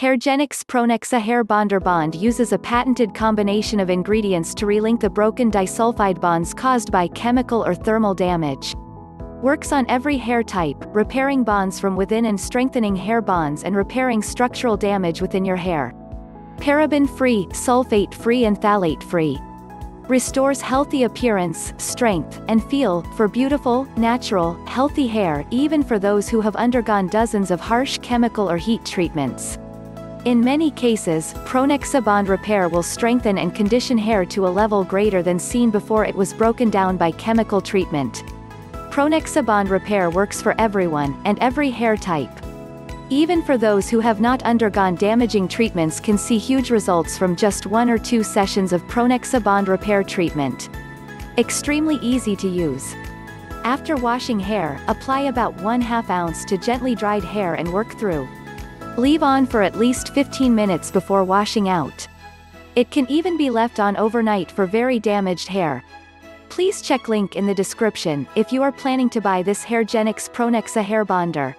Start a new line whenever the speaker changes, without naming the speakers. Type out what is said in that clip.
Hairgenics Pronexa Hair Bonder Bond uses a patented combination of ingredients to relink the broken disulfide bonds caused by chemical or thermal damage. Works on every hair type, repairing bonds from within and strengthening hair bonds and repairing structural damage within your hair. Paraben-free, sulfate-free and phthalate-free. Restores healthy appearance, strength, and feel, for beautiful, natural, healthy hair, even for those who have undergone dozens of harsh chemical or heat treatments. In many cases, Pronexa Bond Repair will strengthen and condition hair to a level greater than seen before it was broken down by chemical treatment. Pronexa Bond Repair works for everyone, and every hair type. Even for those who have not undergone damaging treatments can see huge results from just one or two sessions of Pronexa Bond Repair treatment. Extremely easy to use. After washing hair, apply about 1 half ounce to gently dried hair and work through. Leave on for at least 15 minutes before washing out. It can even be left on overnight for very damaged hair. Please check link in the description if you are planning to buy this Hairgenics Pronexa hair bonder.